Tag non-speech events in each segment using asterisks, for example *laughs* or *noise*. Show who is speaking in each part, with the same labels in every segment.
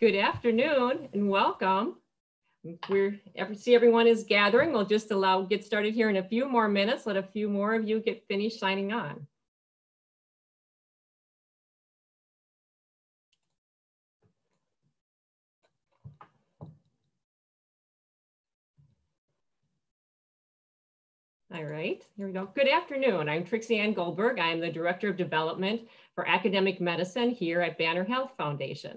Speaker 1: Good afternoon and welcome. We're see everyone is gathering. We'll just allow get started here in a few more minutes. Let a few more of you get finished signing on. All right, here we go. Good afternoon. I'm Trixie Ann Goldberg. I am the Director of Development for Academic Medicine here at Banner Health Foundation.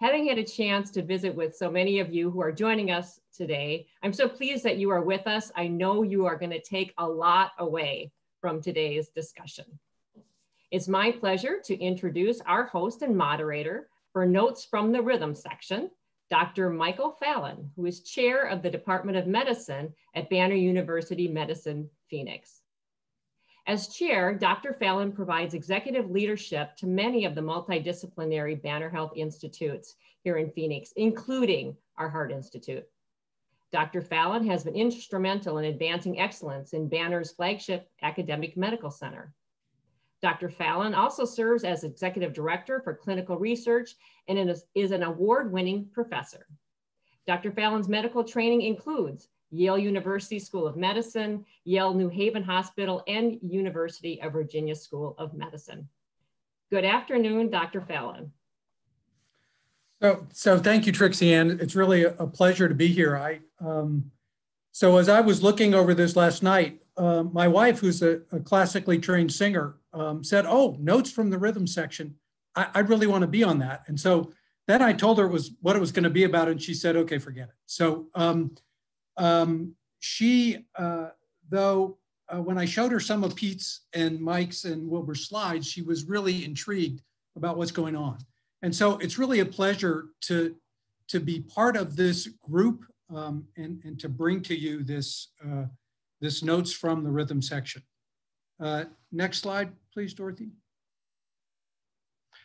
Speaker 1: Having had a chance to visit with so many of you who are joining us today, I'm so pleased that you are with us. I know you are going to take a lot away from today's discussion. It's my pleasure to introduce our host and moderator for Notes from the Rhythm section, Dr. Michael Fallon, who is chair of the Department of Medicine at Banner University Medicine, Phoenix. As chair, Dr. Fallon provides executive leadership to many of the multidisciplinary Banner Health Institutes here in Phoenix, including our Heart Institute. Dr. Fallon has been instrumental in advancing excellence in Banner's flagship academic medical center. Dr. Fallon also serves as Executive Director for Clinical Research and is an award-winning professor. Dr. Fallon's medical training includes Yale University School of Medicine, Yale New Haven Hospital, and University of Virginia School of Medicine. Good afternoon, Dr. Fallon.
Speaker 2: So, so thank you, Trixie Ann. It's really a pleasure to be here. I, um, so as I was looking over this last night, uh, my wife, who's a, a classically trained singer, um, said, "Oh, notes from the rhythm section. I, I really want to be on that." And so then I told her it was what it was going to be about, and she said, "Okay, forget it." So um, um, she, uh, though, uh, when I showed her some of Pete's and Mike's and Wilber's slides, she was really intrigued about what's going on. And so it's really a pleasure to to be part of this group um, and, and to bring to you this uh, this notes from the rhythm section. Uh, next slide, please, Dorothy.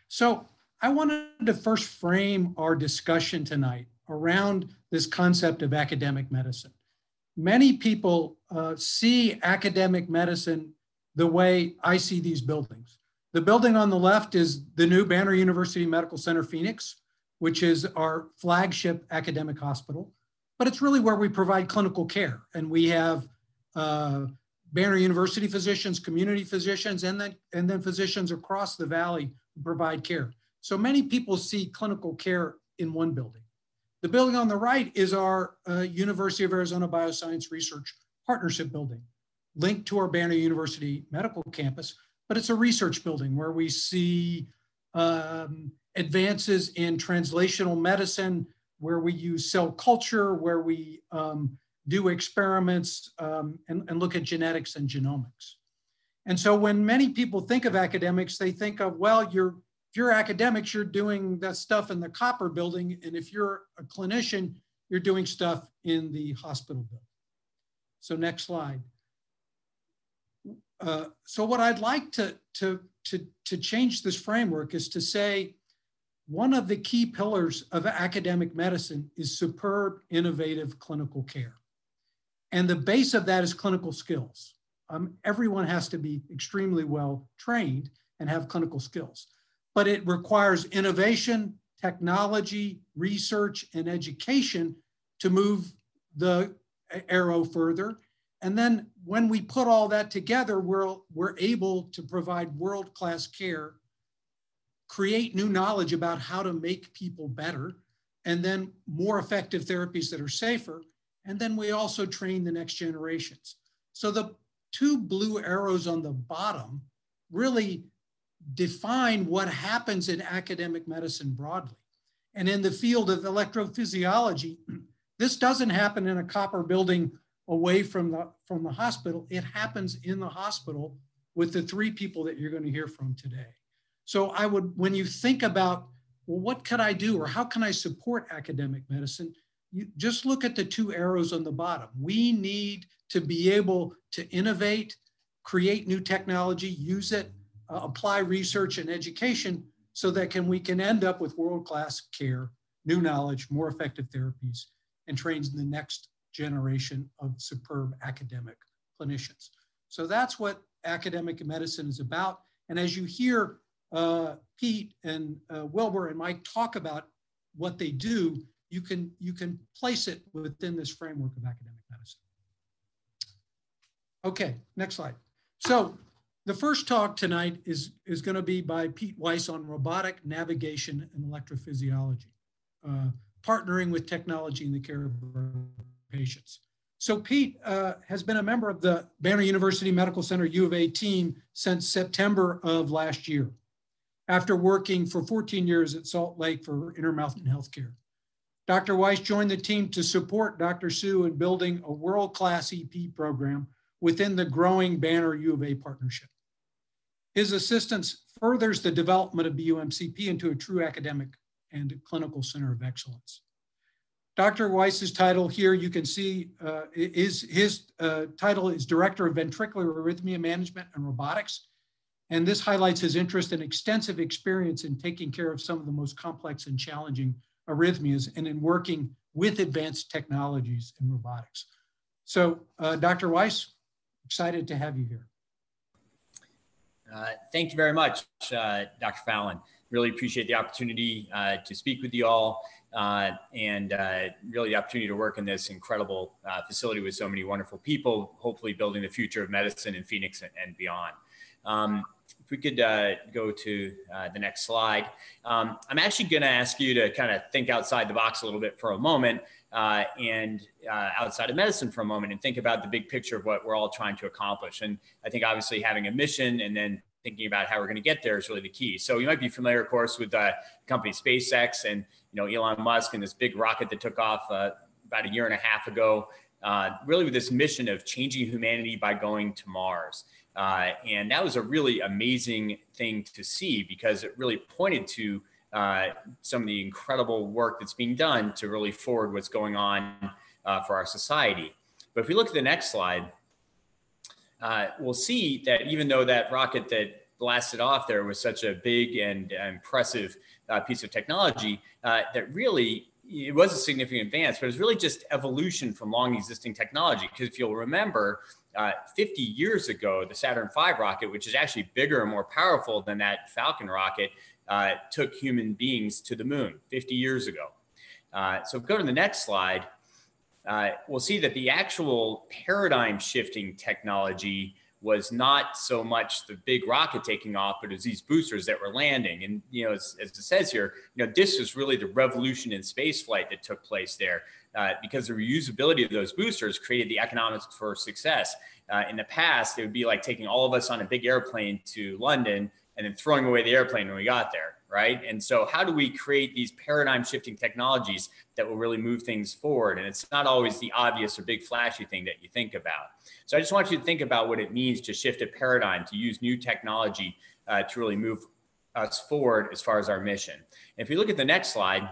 Speaker 2: So I wanted to first frame our discussion tonight around this concept of academic medicine. Many people uh, see academic medicine the way I see these buildings. The building on the left is the new Banner University Medical Center Phoenix, which is our flagship academic hospital, but it's really where we provide clinical care. And we have uh, Banner University physicians, community physicians, and then, and then physicians across the valley who provide care. So many people see clinical care in one building. The building on the right is our uh, University of Arizona Bioscience Research Partnership Building, linked to our Banner University Medical Campus, but it's a research building where we see um, advances in translational medicine, where we use cell culture, where we um, do experiments um, and, and look at genetics and genomics. And so when many people think of academics, they think of, well, you're, if you're academics, you're doing that stuff in the copper building. And if you're a clinician, you're doing stuff in the hospital building. So next slide. Uh, so what I'd like to, to, to, to change this framework is to say, one of the key pillars of academic medicine is superb, innovative clinical care. And the base of that is clinical skills. Um, everyone has to be extremely well trained and have clinical skills. But it requires innovation, technology, research, and education to move the arrow further. And then when we put all that together, we're, we're able to provide world-class care, create new knowledge about how to make people better, and then more effective therapies that are safer, and then we also train the next generations. So the two blue arrows on the bottom really define what happens in academic medicine broadly. And in the field of electrophysiology, *clears throat* this doesn't happen in a copper building away from the, from the hospital. It happens in the hospital with the three people that you're going to hear from today. So I would, when you think about, well, what could I do or how can I support academic medicine? you just look at the two arrows on the bottom. We need to be able to innovate, create new technology, use it, uh, apply research and education so that can we can end up with world-class care, new knowledge, more effective therapies, and train the next generation of superb academic clinicians. So that's what academic medicine is about. And as you hear uh, Pete and uh, Wilber and Mike talk about what they do, you can, you can place it within this framework of academic medicine. Okay, next slide. So the first talk tonight is, is going to be by Pete Weiss on robotic navigation and electrophysiology, uh, partnering with technology in the care of patients. So Pete uh, has been a member of the Banner University Medical Center U of A team since September of last year, after working for 14 years at Salt Lake for Intermountain Healthcare. Dr. Weiss joined the team to support Dr. Su in building a world-class EP program within the growing Banner U of A partnership. His assistance furthers the development of BUMCP into a true academic and clinical center of excellence. Dr. Weiss's title here, you can see, uh, is his uh, title is Director of Ventricular Arrhythmia Management and Robotics. And this highlights his interest and extensive experience in taking care of some of the most complex and challenging arrhythmias and in working with advanced technologies in robotics. So uh, Dr. Weiss, excited to have you here.
Speaker 3: Uh, thank you very much, uh, Dr. Fallon. Really appreciate the opportunity uh, to speak with you all uh, and uh, really the opportunity to work in this incredible facility with so many wonderful people, hopefully building the future of medicine in Phoenix and, beyond. Um, if we could go to the next slide. Um, I'm actually going to ask you to kind of think outside the box a little bit for a moment uh, and uh, outside of medicine for a moment and think about the big picture of what we're all trying to accomplish. And I think obviously having a mission and then thinking about how we're going to get there is really the key. So you might be familiar, of course, with the company SpaceX and you know Elon Musk and this big rocket that took off uh, about a year and a half ago. Uh, really, with this mission of changing humanity by going to Mars. Uh, and that was a really amazing thing to see because it really pointed to uh, some of the incredible work that's being done to really forward what's going on uh, for our society. But if we look at the next slide, uh, we'll see that even though that rocket that blasted off there was such a big and impressive uh, piece of technology, uh, that really it was a significant advance, but it's really just evolution from long existing technology. Because if you'll remember, uh, 50 years ago, the Saturn V rocket, which is actually bigger and more powerful than that Falcon rocket, uh, took human beings to the moon 50 years ago. Uh, so go to the next slide. Uh, we'll see that the actual paradigm shifting technology was not so much the big rocket taking off, but it was these boosters that were landing. And, you know, as, as it says here, you know, this was really the revolution in space flight that took place there uh, because the reusability of those boosters created the economics for success. Uh, in the past, it would be like taking all of us on a big airplane to London and then throwing away the airplane when we got there, right? And so, how do we create these paradigm shifting technologies that will really move things forward? And it's not always the obvious or big flashy thing that you think about. So, I just want you to think about what it means to shift a paradigm, to use new technology uh, to really move us forward as far as our mission. And if you look at the next slide,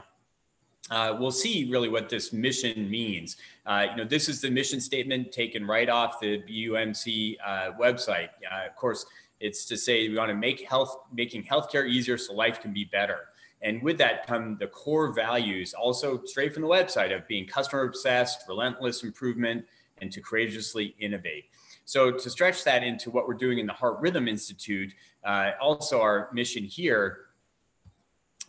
Speaker 3: uh, we'll see really what this mission means. Uh, you know, this is the mission statement taken right off the BUMC uh, website. Uh, of course, it's to say we want to make health, making healthcare easier so life can be better. And with that come the core values, also straight from the website of being customer obsessed, relentless improvement, and to courageously innovate. So to stretch that into what we're doing in the Heart Rhythm Institute, uh, also our mission here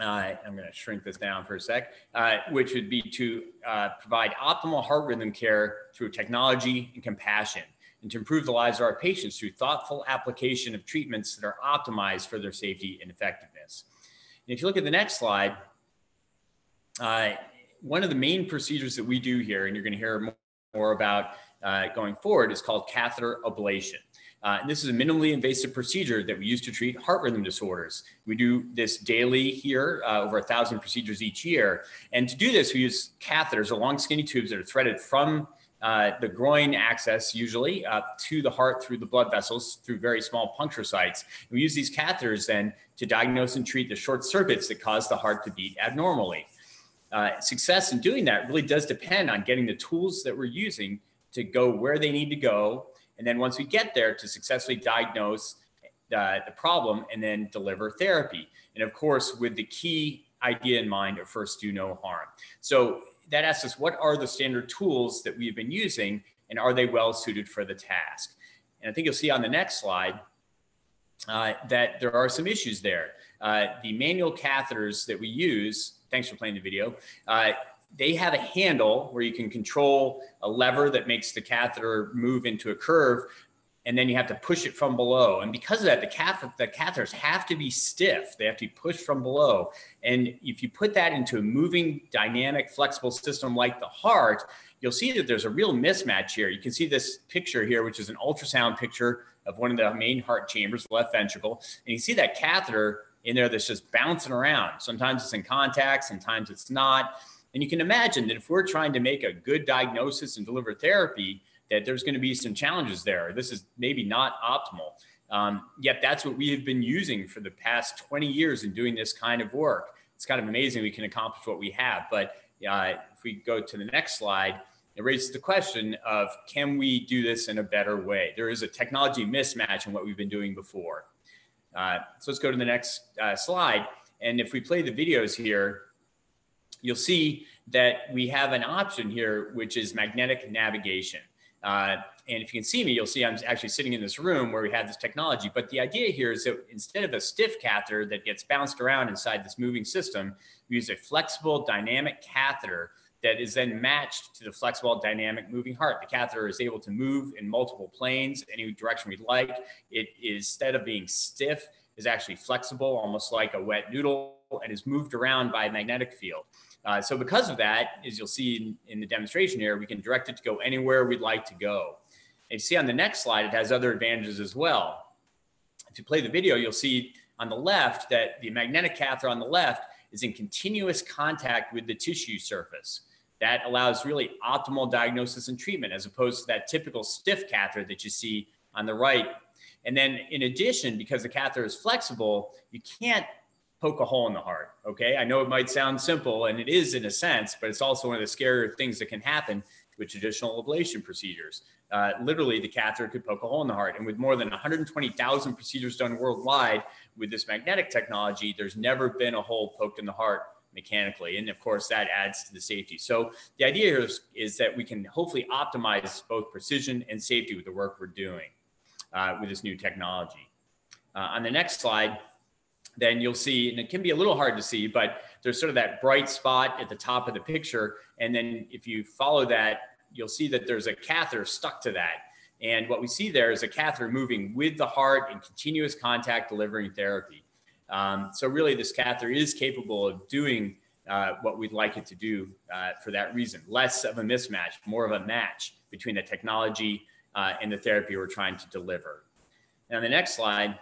Speaker 3: uh, I'm going to shrink this down for a sec, uh, which would be to uh, provide optimal heart rhythm care through technology and compassion, and to improve the lives of our patients through thoughtful application of treatments that are optimized for their safety and effectiveness. And if you look at the next slide, uh, one of the main procedures that we do here, and you're going to hear more about uh, going forward, is called catheter ablation. Uh, and this is a minimally invasive procedure that we use to treat heart rhythm disorders. We do this daily here, uh, over a thousand procedures each year. And to do this, we use catheters or long skinny tubes that are threaded from uh, the groin access usually up to the heart through the blood vessels through very small puncture sites. We use these catheters then to diagnose and treat the short circuits that cause the heart to beat abnormally. Uh, success in doing that really does depend on getting the tools that we're using to go where they need to go and then once we get there to successfully diagnose uh, the problem and then deliver therapy. And of course, with the key idea in mind of first do no harm. So that asks us what are the standard tools that we've been using and are they well suited for the task? And I think you'll see on the next slide uh, that there are some issues there. Uh, the manual catheters that we use thanks for playing the video. Uh, they have a handle where you can control a lever that makes the catheter move into a curve and then you have to push it from below. And because of that, the, cath- the catheters have to be stiff. They have to be pushed from below. And if you put that into a moving, dynamic, flexible system like the heart, you'll see that there's a real mismatch here. You can see this picture here, which is an ultrasound picture of one of the main heart chambers, left ventricle. And you see that catheter in there that's just bouncing around. Sometimes it's in contact, sometimes it's not. And you can imagine that if we're trying to make a good diagnosis and deliver therapy, that there's going to be some challenges there. This is maybe not optimal. Um, yet that's what we have been using for the past 20 years in doing this kind of work. It's kind of amazing we can accomplish what we have. But uh, if we go to the next slide, it raises the question of can we do this in a better way? There is a technology mismatch in what we've been doing before. Uh, so let's go to the next uh, slide. And if we play the videos here, you'll see that we have an option here, which is magnetic navigation. Uh, and if you can see me, you'll see I'm actually sitting in this room where we have this technology. But the idea here is that instead of a stiff catheter that gets bounced around inside this moving system, we use a flexible dynamic catheter that is then matched to the flexible dynamic moving heart. The catheter is able to move in multiple planes, any direction we'd like. It is, instead of being stiff, is actually flexible, almost like a wet noodle, and is moved around by a magnetic field. Uh, so because of that, as you'll see in, in, the demonstration here, we can direct it to go anywhere we'd like to go. And see on the next slide, it has other advantages as well. If you play the video, you'll see on the left that the magnetic catheter on the left is in continuous contact with the tissue surface. That allows really optimal diagnosis and treatment as opposed to that typical stiff catheter that you see on the right. And then in addition, because the catheter is flexible, you can't poke a hole in the heart. Okay. I know it might sound simple and it is in a sense, but it's also one of the scarier things that can happen with traditional ablation procedures. Uh, literally, the catheter could poke a hole in the heart. And with more than 120,000 procedures done worldwide with this magnetic technology, there's never been a hole poked in the heart mechanically. And of course, that adds to the safety. So the idea here is, is that we can hopefully optimize both precision and safety with the work we're doing uh, with this new technology. Uh, on the next slide, then you'll see, and it can be a little hard to see, but there's sort of that bright spot at the top of the picture. And then if you follow that, you'll see that there's a catheter stuck to that. And what we see there is a catheter moving with the heart in continuous contact delivering therapy. Um, so really this catheter is capable of doing uh, what we'd like it to do uh, for that reason. Less of a mismatch, more of a match between the technology uh, and the therapy we're trying to deliver. And on the next slide,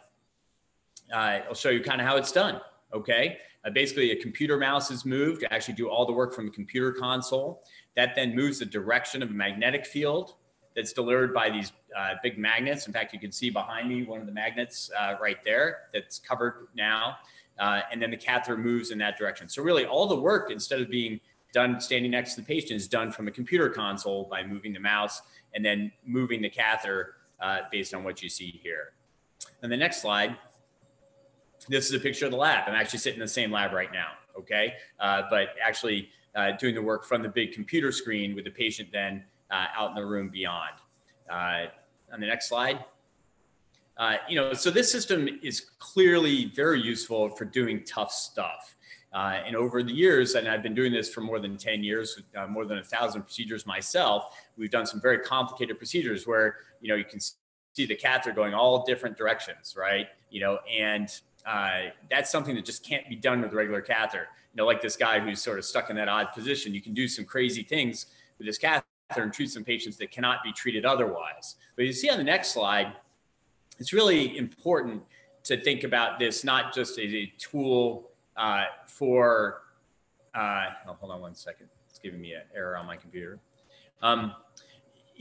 Speaker 3: uh, I'll show you kind of how it's done. Okay. Uh, basically, a computer mouse is moved to actually do all the work from the computer console. That then moves the direction of a magnetic field that's delivered by these uh, big magnets. In fact, you can see behind me one of the magnets uh, right there that's covered now. Uh, and then the catheter moves in that direction. So, really, all the work, instead of being done standing next to the patient, is done from a computer console by moving the mouse and then moving the catheter uh, based on what you see here. And the next slide this is a picture of the lab. I'm actually sitting in the same lab right now. Okay. Uh, but actually uh, doing the work from the big computer screen with the patient then uh, out in the room beyond. Uh, on the next slide. Uh, you know, so this system is clearly very useful for doing tough stuff. Uh, and over the years, and I've been doing this for more than 10 years, more than a thousand procedures myself, we've done some very complicated procedures where, you know, you can see the catheter going all different directions, right? You know, and uh, that's something that just can't be done with a regular catheter. You know, like this guy who's sort of stuck in that odd position. You can do some crazy things with this catheter and treat some patients that cannot be treated otherwise. But you see on the next slide, it's really important to think about this not just as a tool uh, for. Uh, oh, hold on one second. It's giving me an error on my computer. Um,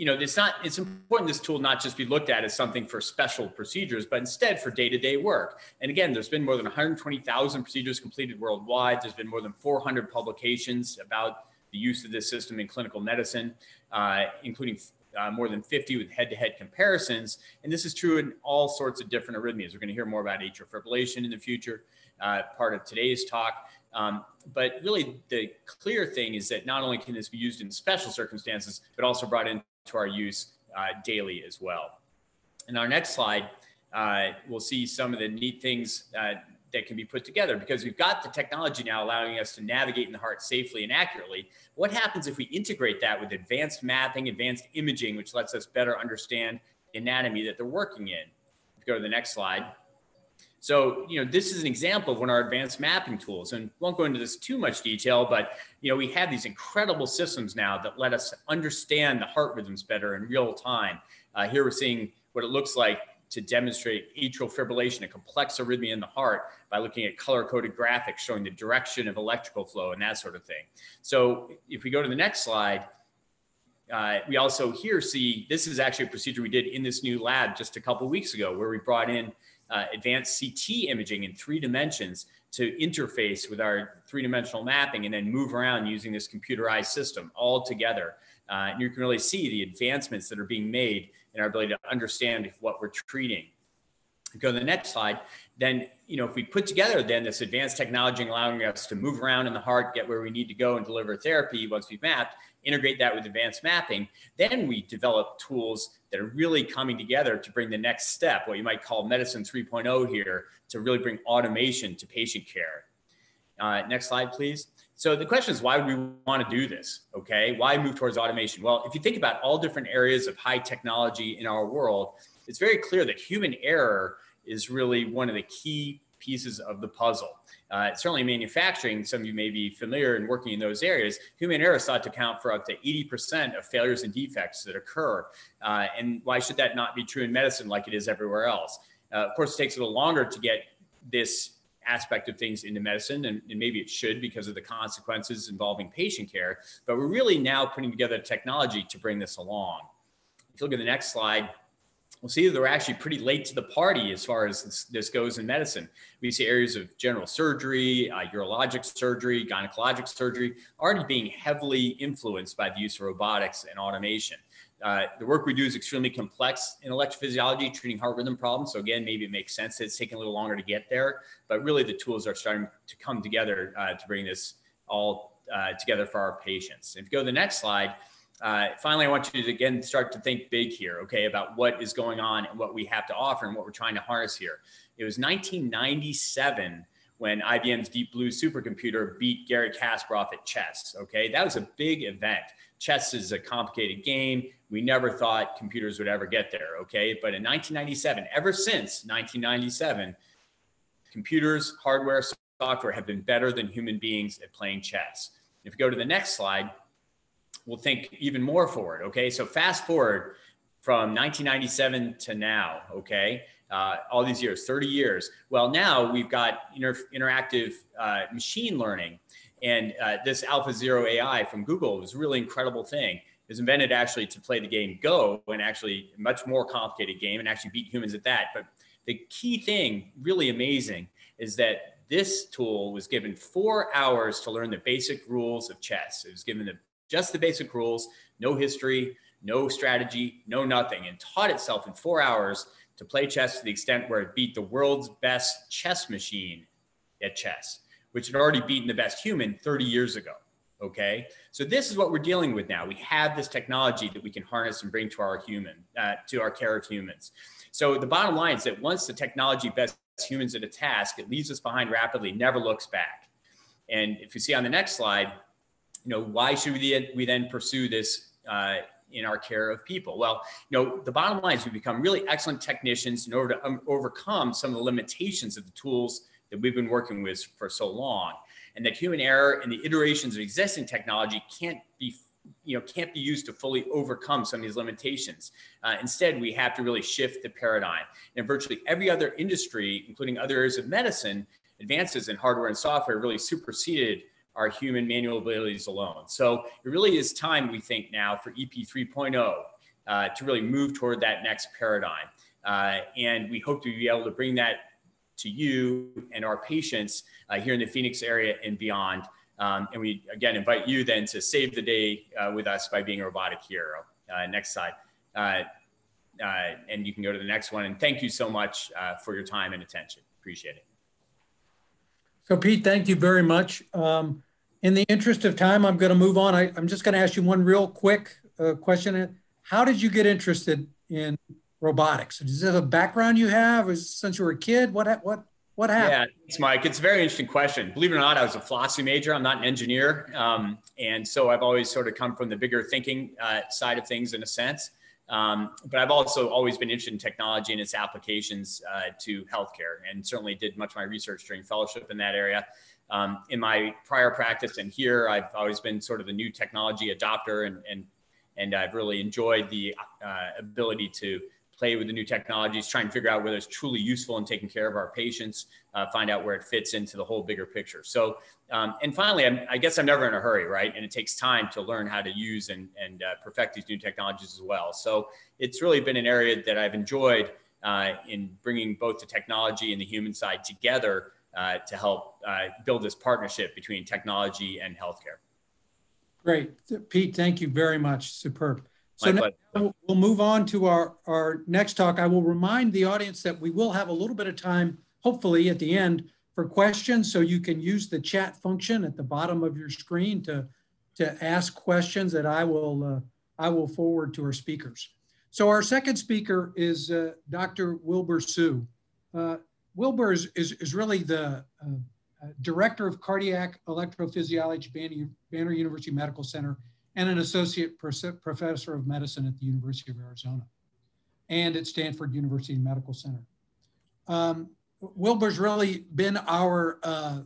Speaker 3: you know, it's not, it's important this tool not just be looked at as something for special procedures, but instead for day-to-day work. And again, there's been more than 120,000 procedures completed worldwide. There's been more than 400 publications about the use of this system in clinical medicine, uh, including uh, more than 50 with head-to-head comparisons. And this is true in all sorts of different arrhythmias. We're going to hear more about atrial fibrillation in the future, uh, part of today's talk. Um, but really, the clear thing is that not only can this be used in special circumstances, but also brought in to our use uh, daily as well. In our next slide, uh, we'll see some of the neat things uh, that can be put together because we've got the technology now allowing us to navigate in the heart safely and accurately. What happens if we integrate that with advanced mapping, advanced imaging, which lets us better understand the anatomy that they're working in? Go to the next slide. So, you know, this is an example of one of our advanced mapping tools. And won't go into this too much detail, but, you know, we have these incredible systems now that let us understand the heart rhythms better in real time. Uh, here we're seeing what it looks like to demonstrate atrial fibrillation, a complex arrhythmia in the heart, by looking at color coded graphics showing the direction of electrical flow and that sort of thing. So if we go to the next slide, uh, we also here see this is actually a procedure we did in this new lab just a couple weeks ago where we brought in uh, advanced CT imaging in three dimensions to interface with our three dimensional mapping and then move around using this computerized system all together. Uh, and you can really see the advancements that are being made in our ability to understand what we're treating. Go to the next slide. Then, you know, if we put together then this advanced technology allowing us to move around in the heart, get where we need to go and deliver therapy once we've mapped, integrate that with advanced mapping, then we develop tools that are really coming together to bring the next step, what you might call medicine 3.0 here, to really bring automation to patient care. Uh, next slide, please. So the question is, why would we want to do this? Okay, why move towards automation? Well, if you think about all different areas of high technology in our world, it's very clear that human error is really one of the key pieces of the puzzle. Uh, certainly manufacturing, some of you may be familiar and working in those areas, human error is thought to account for up to 80% of failures and defects that occur. Uh, and why should that not be true in medicine like it is everywhere else? Uh, of course, it takes a little longer to get this aspect of things into medicine, and, and, maybe it should because of the consequences involving patient care. But we're really now putting together technology to bring this along. If you look at the next slide, we'll see that they're actually pretty late to the party as far as this, this goes in medicine. We see areas of general surgery, uh, urologic surgery, gynecologic surgery already being heavily influenced by the use of robotics and automation. Uh, the work we do is extremely complex in electrophysiology, treating heart rhythm problems. So again, maybe it makes sense that it's taking a little longer to get there, but really the tools are starting to come together uh, to bring this all uh, together for our patients. If you go to the next slide, uh, finally, I want you to again start to think big here, okay, about what is going on and what we have to offer and what we're trying to harness here. It was 1997 when IBM's Deep Blue supercomputer beat Garry Kasparov at chess. Okay, that was a big event. Chess is a complicated game. We never thought computers would ever get there. Okay, but in 1997, ever since 1997, computers, hardware, software have been better than human beings at playing chess. If you go to the next slide, we'll think even more forward. Okay, so fast forward from 1997 to now. Okay, uh, all these years, 30 years. Well, now we've got inter- interactive uh, machine learning. And uh, this Zero AI from Google was a really incredible thing. It was invented actually to play the game Go, and actually much more complicated game, and actually beat humans at that. But the key thing, really amazing, is that this tool was given four hours to learn the basic rules of chess. It was given the, just the basic rules, no history, no strategy, no nothing, and taught itself in four hours to play chess to the extent where it beat the world's best chess machine at chess, which had already beaten the best human 30 years ago. Okay, so this is what we're dealing with now. We have this technology that we can harness and bring to our human, uh, to our care of humans. So the bottom line is that once the technology bests humans at a task, it leaves us behind rapidly, never looks back. And if you see on the next slide, you know, why should we, we then pursue this uh, in our care of people? Well, you know, the bottom line is we become really excellent technicians in order to um, overcome some of the limitations of the tools that we've been working with for so long. And that human error and the iterations of existing technology can't be you know can't be used to fully overcome some of these limitations uh, instead we have to really shift the paradigm and virtually every other industry including other areas of medicine advances in hardware and software really superseded our human manual abilities alone. So it really is time, we think now, for EP 3.0 uh, to really move toward that next paradigm. Uh, and we hope to be able to bring that to you and our patients uh, here in the Phoenix area and beyond. Um, and we again invite you then to save the day uh, with us by being a robotic hero. Uh, next slide. Uh, and you can go to the next one. And thank you so much for your time and attention. Appreciate it.
Speaker 2: So Pete, thank you very much. Um, in the interest of time, I'm going to move on. I, am just going to ask you one real quick uh, question. How did you get interested in robotics? Is it a background you have? Since you were a kid? What what What happened?
Speaker 3: Yeah, it's Mike. It's a very interesting question. Believe it or not, I was a philosophy major. I'm not an engineer. Um, and so I've always sort of come from the bigger thinking uh, side of things in a sense. Um, but I've also always been interested in technology and its applications uh, to healthcare, and certainly did much of my research during fellowship in that area. Um, in my prior practice and here, I've always been sort of the new technology adopter, and and and I've really enjoyed the uh, ability to play with the new technologies, try and figure out whether it's truly useful in taking care of our patients, uh, find out where it fits into the whole bigger picture. So, um, and finally, I'm, i guess I'm never in a hurry, right? And it takes time to learn how to use and, and uh, perfect these new technologies as well. So it's really been an area that I've enjoyed uh, in bringing both the technology and the human side together uh, to help uh, build this partnership between technology and healthcare.
Speaker 2: Great. Pete, thank you very much. Superb. So now we'll move on to our, our next talk. I will remind the audience that we will have a little bit of time, hopefully at the end, for questions. So you can use the chat function at the bottom of your screen to, to ask questions that I will, uh, I will forward to our speakers. So our second speaker is uh, Dr. Wilber Su. Uh, Wilber is, is, is, really the uh, uh, Director of Cardiac Electrophysiology, Banner, Banner University Medical Center and an associate professor of medicine at the University of Arizona and at Stanford University Medical Center. Um, Wilber's really been our uh,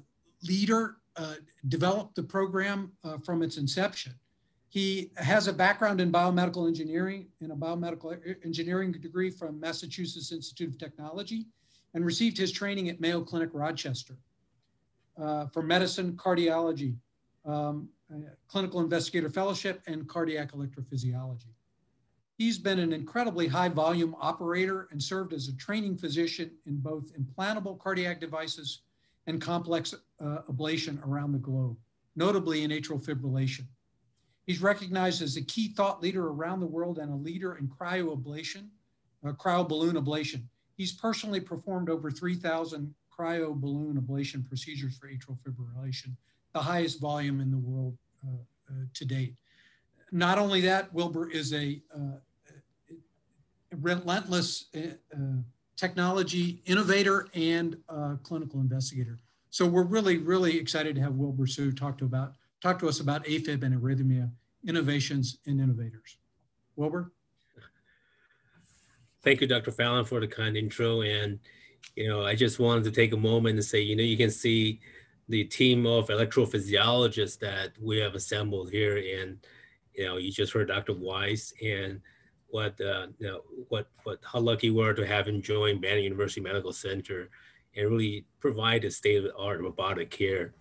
Speaker 2: leader, uh, developed the program uh, from its inception. He has a background in biomedical engineering and a biomedical engineering degree from Massachusetts Institute of Technology and received his training at Mayo Clinic Rochester uh, for medicine, cardiology, um, clinical investigator fellowship and cardiac electrophysiology. He's been an incredibly high volume operator and served as a training physician in both implantable cardiac devices and complex uh, ablation around the globe, notably in atrial fibrillation. He's recognized as a key thought leader around the world and a leader in cryoablation, uh, cryoballoon ablation. He's personally performed over 3,000 cryoballoon ablation procedures for atrial fibrillation, the highest volume in the world uh, uh, to date. Not only that, Wilber is a uh, relentless technology innovator and clinical investigator. So we're really, really excited to have Wilber Su talk to about talk to us about AFib and arrhythmia innovations and innovators. Wilber.
Speaker 4: Thank you, Dr. Fallon, for the kind intro. And, you know, I just wanted to take a moment and say, you know, you can see the team of electrophysiologists that we have assembled here. And, you know, you just heard Dr. Weiss and what, uh, you know, what, what, how lucky we are to have him join Banner University Medical Center and really provide a state of the art robotic care.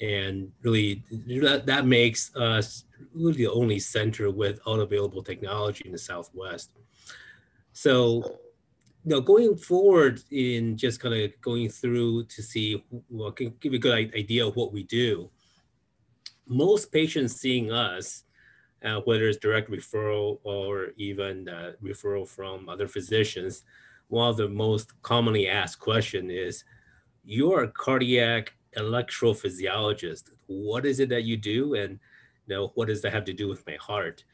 Speaker 4: And really that, that makes us really the only center with all available technology in the Southwest. So know, going forward in just kind of going through to see, well, can give you a good idea of what we do. Most patients seeing us, uh, whether it's direct referral or even uh, referral from other physicians, one of the most commonly asked question is, you're a cardiac electrophysiologist. What is it that you do? And you know, what does that have to do with my heart?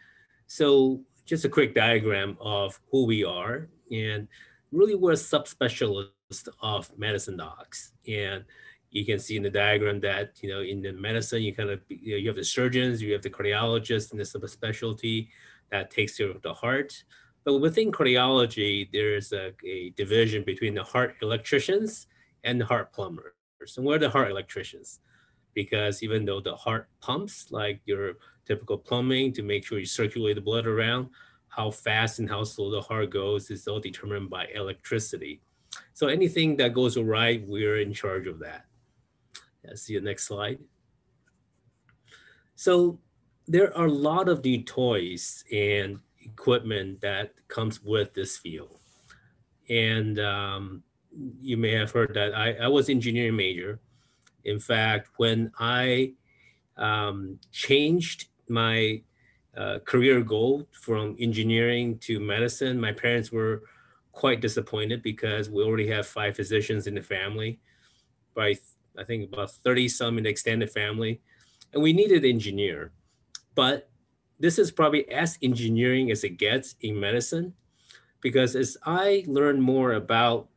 Speaker 4: So just a quick diagram of who we are. And really we're a subspecialist of medicine docs. And you can see in the diagram that, you know, in the medicine, you kind of, you, know, you have the surgeons, you have the cardiologists and the subspecialty that takes care of the heart. But within cardiology, there's a, a division between the heart electricians and the heart plumbers. And we're the heart electricians because even though the heart pumps like your typical plumbing to make sure you circulate the blood around, how fast and how slow the heart goes is all determined by electricity. So anything that goes awry, we're in charge of that. Yeah, see the next slide. So there are a lot of new toys and equipment that comes with this field. And um, you may have heard that I, I was engineering major. In fact, when I um, changed my uh, career goal from engineering to medicine, my parents were quite disappointed because we already have five physicians in the family, by I think about 30 some in the extended family, and we needed an engineer. But this is probably as engineering as it gets in medicine, because as I learned more about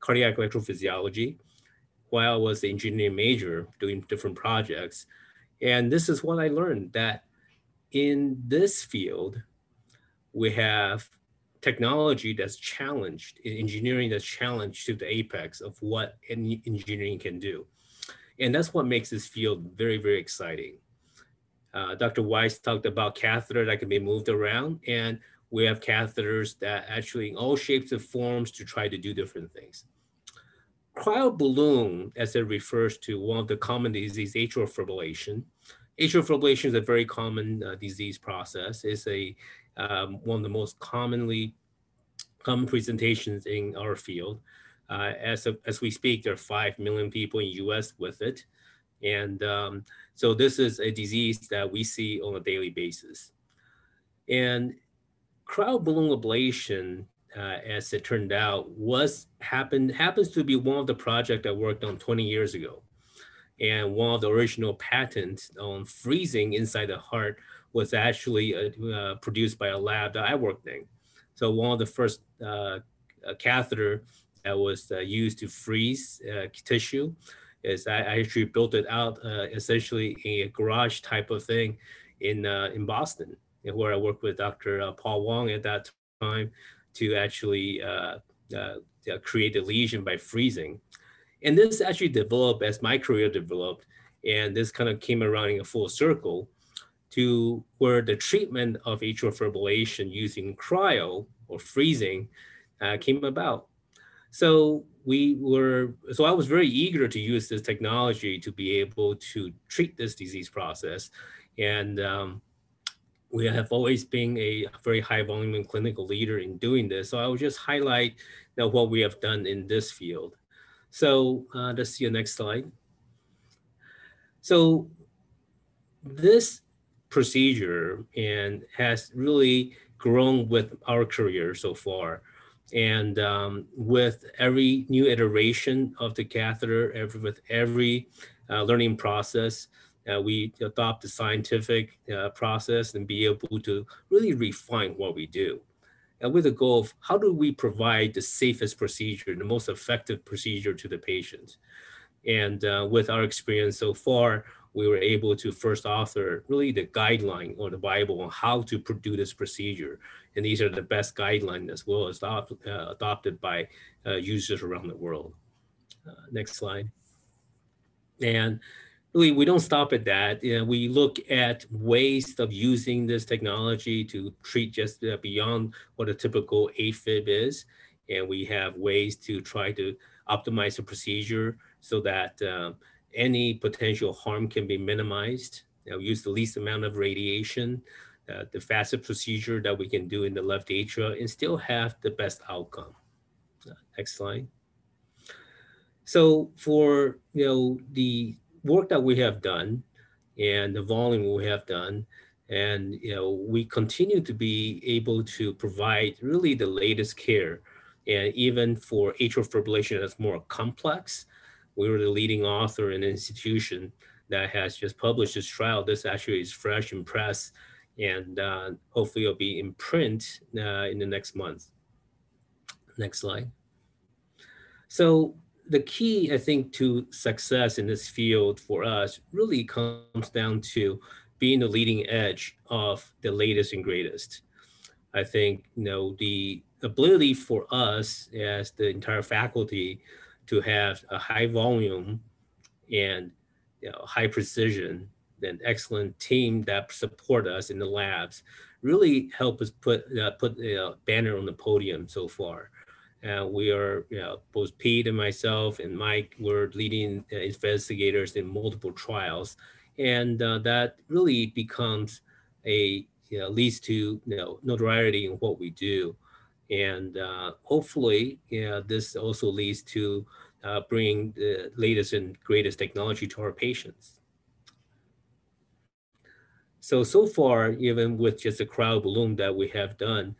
Speaker 4: cardiac electrophysiology while I was the engineering major doing different projects. And this is what I learned that in this field, we have technology that's challenged, engineering that's challenged to the apex of what engineering can do. And that's what makes this field very, very exciting. Uh, Dr. Weiss talked about catheter that can be moved around, and we have catheters that actually in all shapes and forms to try to do different things. Cryoballoon, as it refers to one of the common diseases, atrial fibrillation. Atrial fibrillation is a very common uh, disease process. It's a um, one of the most commonly common presentations in our field. Uh, as, of, as we speak, there are 5 million people in US with it. And um, so this is a disease that we see on a daily basis. And crowd cryoballoon ablation, uh, as it turned out, was happened happens to be one of the projects I worked on 20 years ago. And one of the original patents on freezing inside the heart was actually uh, uh, produced by a lab that I worked in. So one of the first uh, catheter that was uh, used to freeze uh, tissue is I, I, actually built it out uh, essentially a garage type of thing in in Boston, where I worked with Dr. Paul Wong at that time to actually create the lesion by freezing. And this actually developed as my career developed, and this kind of came around in a full circle to where the treatment of atrial fibrillation using cryo or freezing uh, came about. So we were, so I was very eager to use this technology to be able to treat this disease process. And um, we have always been a very high volume clinical leader in doing this. So I will just highlight what we have done in this field. So uh, let's see your next slide. So this procedure and has really grown with our career so far. And um, with every new iteration of the catheter, every, with every uh, learning process, uh, we adopt the scientific uh, process and be able to really refine what we do. And with the goal of how do we provide the safest procedure, the most effective procedure to the patient. And uh, with our experience so far, we were able to first author really the guideline or the Bible on how to do this procedure. And these are the best guidelines as well as uh, adopted by uh, users around the world. Uh, next slide. And we don't stop at that. You know, we look at ways of using this technology to treat just uh, beyond what a typical AFib is. And we have ways to try to optimize the procedure so that um, any potential harm can be minimized. You know, use the least amount of radiation, uh, the fastest procedure that we can do in the left atria and still have the best outcome. Uh, next slide. So for you know the work that we have done and the volume we have done, and you know we continue to be able to provide really the latest care, and even for atrial fibrillation that's more complex, we were the leading author in an institution that has just published this trial. This actually is fresh in press and uh, hopefully it'll be in print uh, in the next month. Next slide. So the key, I think, to success in this field for us really comes down to being the leading edge of the latest and greatest. I think, you know, the ability for us as the entire faculty to have a high volume and you know, high precision and excellent team that support us in the labs really help us put uh, put a banner on the podium so far. Uh, we are, you know, both Pete and myself and Mike were leading uh, investigators in multiple trials, and uh, that really becomes a you know, leads to you know notoriety in what we do. And uh, hopefully, this also leads to uh, bringing the latest and greatest technology to our patients. So, so far, even with just a balloon that we have done,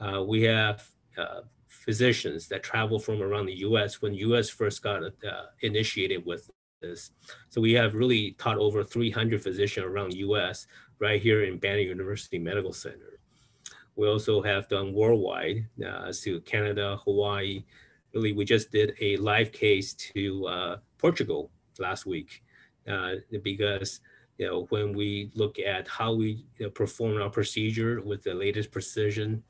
Speaker 4: uh, we have uh, physicians that travel from around the US when US first got uh, initiated with this. So we have really taught over 300 physicians around US right here in Banner University Medical Center. We also have done worldwide uh, to Canada, Hawaii, really, we just did a live case to uh, Portugal last week uh, because you know when we look at how we you know, perform our procedure with the latest precision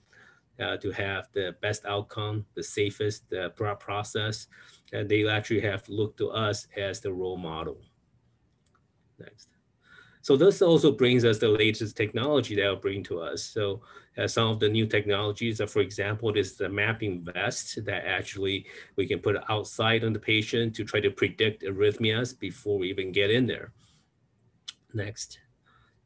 Speaker 4: uh, to have the best outcome, the safest uh, process, and they actually have looked to us as the role model. Next. So this also brings us the latest technology that will bring to us. So uh, some of the new technologies, are, for example, this is the mapping vest that actually we can put outside on the patient to try to predict arrhythmias before we even get in there. Next.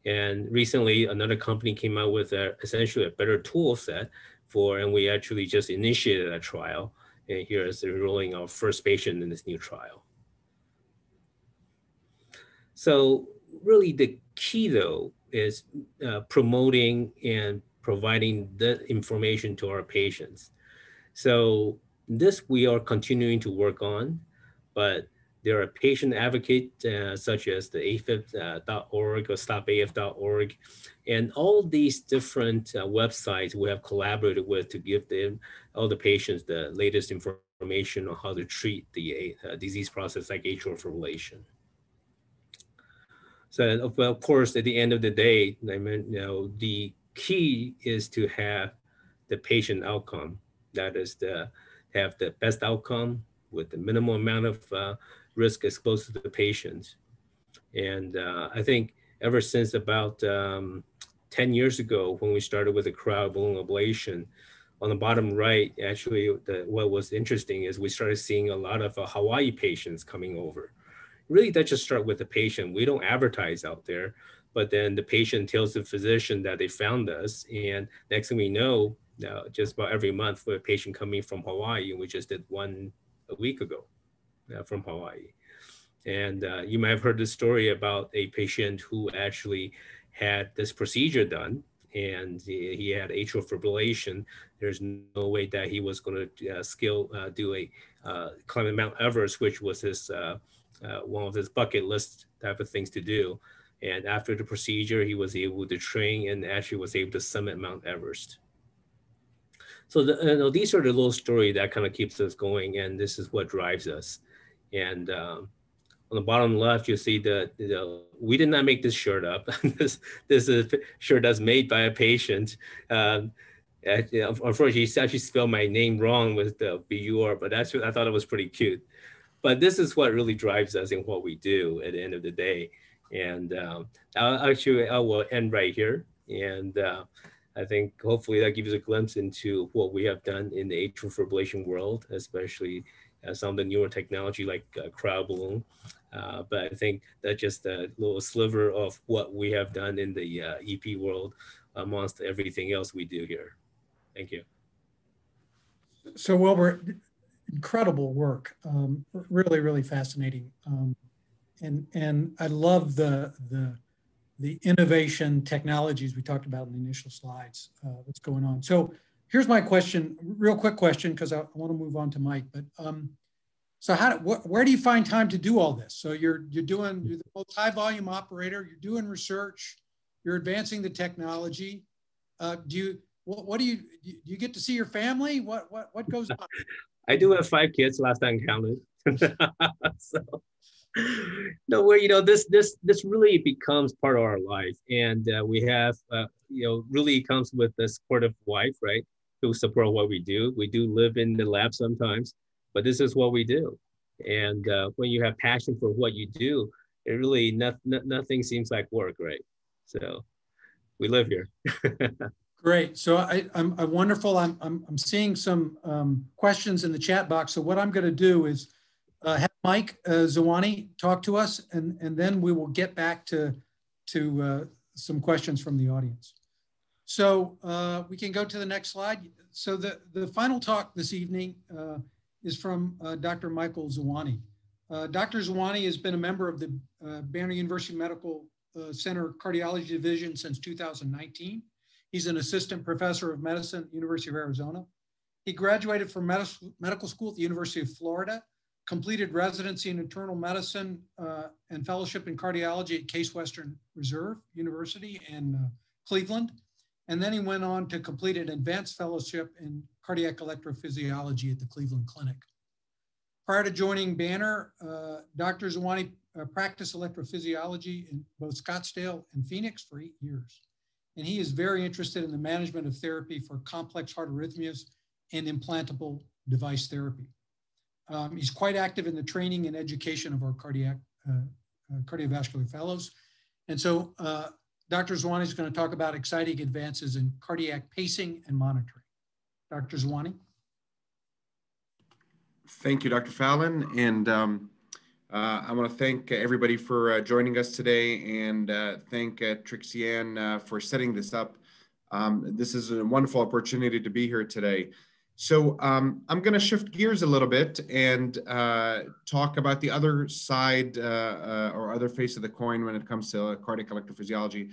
Speaker 4: And recently, another company came out with a, essentially a better tool set for, and we actually just initiated a trial. And here is enrolling our first patient in this new trial. So really the key though is uh, promoting and providing the information to our patients. So this we are continuing to work on, but there are patient advocates uh, such as the AFib.org or stopaf.org, and all these different uh, websites we have collaborated with to give them all the patients the latest information on how to treat the uh, disease process like atrial fibrillation. So of course, at the end of the day, I mean, you know, the key is to have the patient outcome. That is to have the best outcome with the minimal amount of uh, risk exposed to the patient. And uh, I think ever since about um, 10 years ago, when we started with the cryo balloon ablation, on the bottom right, actually, the, what was interesting is we started seeing a lot of uh, Hawaii patients coming over really that just start with the patient. We don't advertise out there, but then the patient tells the physician that they found us. And next thing we know, uh, just about every month for a patient coming from Hawaii, and we just did one a week ago uh, from Hawaii. And uh, you might have heard the story about a patient who actually had this procedure done and he, had atrial fibrillation. There's no way that he was going to uh, skill uh, do a uh, climb Mount Everest, which was his uh, uh, one of his bucket list type of things to do. And after the procedure, he was able to train and actually was able to summit Mount Everest. So the, you know, these are the little story that kind of keeps us going, and this is what drives us. And um, on the bottom left, you see that you know, we did not make this shirt up. *laughs* this this is shirt that's made by a patient. Um, unfortunately, he actually spelled my name wrong with the BUR, but that's I thought it was pretty cute but this is what really drives us in what we do at the end of the day. And um, I'll, actually, I will end right here. And uh, I think hopefully that gives a glimpse into what we have done in the atrial fibrillation world, especially uh, some of the newer technology like uh, cryo balloon. Uh, but I think that's just a little sliver of what we have done in the uh, EP world amongst everything else we do here. Thank you.
Speaker 2: So Wilber, incredible work. Um, really, really fascinating. Um, and and I love the the the innovation technologies we talked about in the initial slides uh, that's going on. So here's my question, real quick question, because I, I want to move on to Mike. But um, so how wh where do you find time to do all this? So you're you're doing you're the most high volume operator. You're doing research. You're advancing the technology. Uh, do you what, what do you do you get to see your family? What what what goes on? *laughs*
Speaker 4: I do have five kids. Last time counted. *laughs* so no way, you know this this this really becomes part of our life, and uh, we have uh, you know really comes with the supportive wife, right, who support what we do. We do live in the lab sometimes, but this is what we do. And uh, when you have passion for what you do, it really not, not, nothing seems like work, right? So we live here. *laughs*
Speaker 2: Great. So I, I'm, I'm wonderful. I'm, I'm, I'm seeing some um, questions in the chat box. So what I'm going to do is uh, have Mike uh, Zawaneh talk to us, and, and then we will get back to, to uh, some questions from the audience. So uh, we can go to the next slide. So the, the final talk this evening uh, is from uh, Dr. Michael Zawaneh. Dr. Zawaneh has been a member of the Banner University Medical Center Cardiology Division since 2019. He's an assistant professor of medicine at University of Arizona. He graduated from medical school at the University of Florida, completed residency in internal medicine uh, and fellowship in cardiology at Case Western Reserve University in uh, Cleveland. And then he went on to complete an advanced fellowship in cardiac electrophysiology at the Cleveland Clinic. Prior to joining Banner, uh, Dr. Zawaneh uh, practiced electrophysiology in both Scottsdale and Phoenix for eight years. And he is very interested in the management of therapy for complex heart arrhythmias and implantable device therapy. Um, he's quite active in the training and education of our cardiac, uh, uh, cardiovascular fellows. And so uh, Dr. Zawaneh is going to talk about exciting advances in cardiac pacing and monitoring. Dr. Zawaneh.
Speaker 5: Thank you, Dr. Fallon. And um, uh, I want to thank everybody for uh, joining us today and uh, thank uh, Trixie Ann uh, for setting this up. Um, this is a wonderful opportunity to be here today. So um, I'm going to shift gears a little bit and uh, talk about the other side uh, uh, or other face of the coin when it comes to cardiac electrophysiology.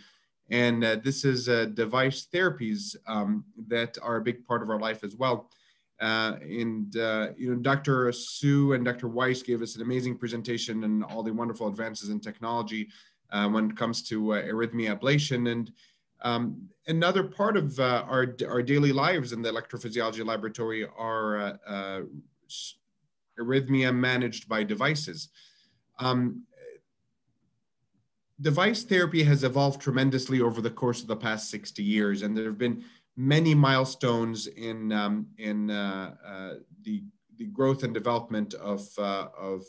Speaker 5: And uh, this is uh, device therapies um, that are a big part of our life as well. Uh, and you know, Dr. Su and Dr. Weiss gave us an amazing presentation and all the wonderful advances in technology when it comes to arrhythmia ablation. And um, another part of uh, our, our daily lives in the electrophysiology laboratory are uh, uh, arrhythmia managed by devices. Um, device therapy has evolved tremendously over the course of the past 60 years, and there have been many milestones in, um, in uh, uh, the, the growth and development of, uh, of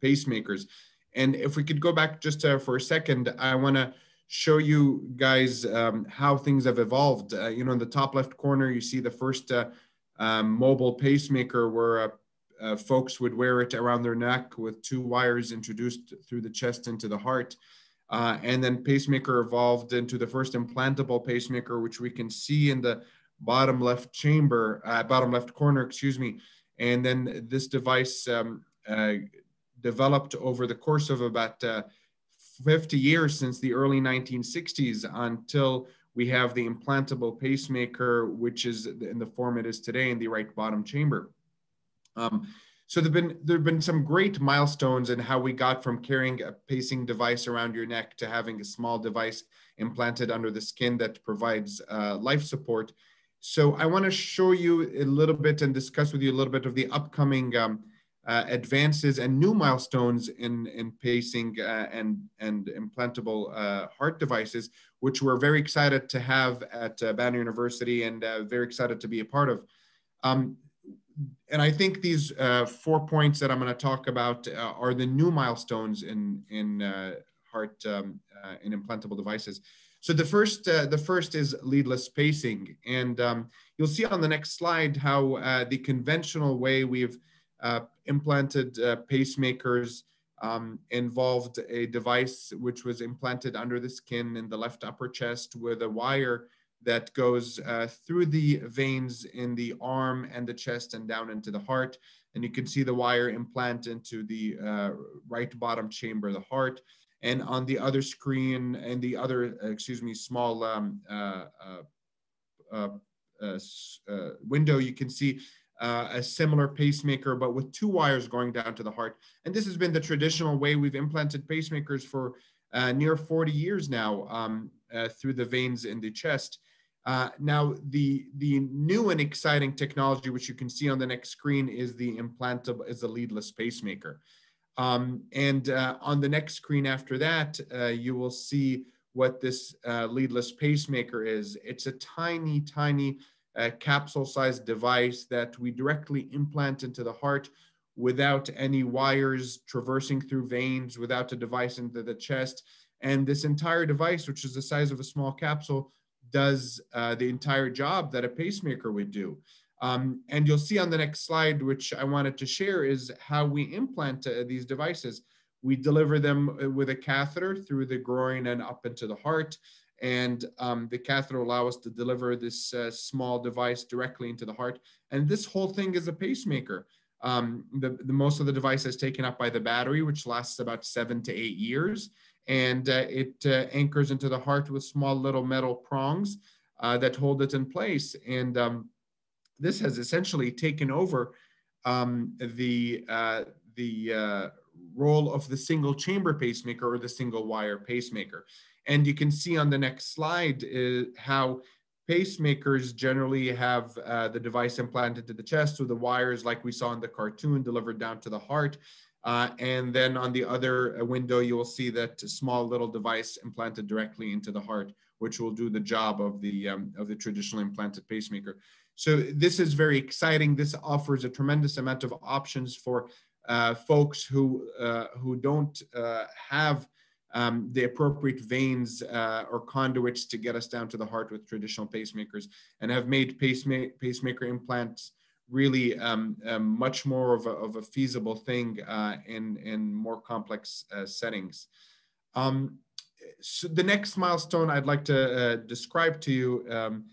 Speaker 5: pacemakers. And if we could go back just for a second, I want to show you guys um, how things have evolved. Uh, you know, in the top left corner, you see the first uh, um, mobile pacemaker where uh, uh, folks would wear it around their neck with two wires introduced through the chest into the heart. Uh, and then pacemaker evolved into the first implantable pacemaker, which we can see in the bottom left chamber, uh, bottom left corner, excuse me. And then this device um, developed over the course of about 50 years since the early 1960s until we have the implantable pacemaker, which is in the form it is today in the right bottom chamber. Um, so there've been there've been some great milestones in how we got from carrying a pacing device around your neck to having a small device implanted under the skin that provides uh, life support. So I want to show you a little bit and discuss with you a little bit of the upcoming um, uh, advances and new milestones in, in pacing uh, and, and implantable uh, heart devices, which we're very excited to have at uh, Banner University and uh, very excited to be a part of. Um, and I think these uh, four points that I'm going to talk about are the new milestones in, in heart um, in implantable devices. So the first, the first is leadless pacing. And um, you'll see on the next slide how the conventional way we've uh, implanted uh, pacemakers um, involved a device which was implanted under the skin in the left upper chest with a wire that goes uh, through the veins in the arm and the chest and down into the heart. And you can see the wire implant into the uh, right bottom chamber of the heart. And on the other screen and the other, excuse me, small um, uh, uh, window, you can see uh, a similar pacemaker, but with two wires going down to the heart. And this has been the traditional way we've implanted pacemakers for uh, near 40 years now um, uh, through the veins in the chest. Uh, now, the, the new and exciting technology, which you can see on the next screen, is the implantable, is the leadless pacemaker. Um, and uh, on the next screen after that, uh, you will see what this leadless pacemaker is. It's a tiny, tiny a capsule-sized device that we directly implant into the heart without any wires traversing through veins, without a device into the chest. And this entire device, which is the size of a small capsule, does uh, the entire job that a pacemaker would do. Um, and you'll see on the next slide, which I wanted to share, is how we implant uh, these devices. We deliver them uh, with a catheter through the groin and up into the heart and um, the catheter allow us to deliver this uh, small device directly into the heart. And this whole thing is a pacemaker. Um, the, the, most of the device is taken up by the battery, which lasts about seven to eight years, and uh, it uh, anchors into the heart with small little metal prongs uh, that hold it in place. And um, this has essentially taken over um, the uh, the uh, role of the single chamber pacemaker or the single wire pacemaker. And you can see on the next slide uh, how pacemakers generally have uh, the device implanted to the chest with the wires like we saw in the cartoon delivered down to the heart. Uh, and then on the other uh, window, you will see that small little device implanted directly into the heart, which will do the job of the, um, of the traditional implanted pacemaker. So this is very exciting. This offers a tremendous amount of options for uh, folks who, uh, who don't have um, the appropriate veins uh, or conduits to get us down to the heart with traditional pacemakers and have made pacema pacemaker implants really um, um, much more of a, of a feasible thing uh, in, in more complex uh, settings. Um, so the next milestone I'd like to uh, describe to you um,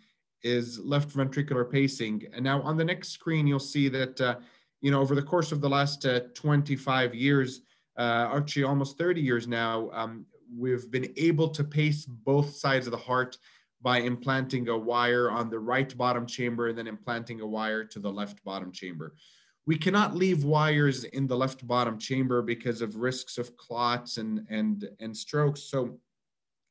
Speaker 5: is left ventricular pacing. And now on the next screen, you'll see that, uh, you know, over the course of the last uh, 25 years, actually almost 30 years now, um, we've been able to pace both sides of the heart by implanting a wire on the right bottom chamber and then implanting a wire to the left bottom chamber. We cannot leave wires in the left bottom chamber because of risks of clots and, and, and strokes. So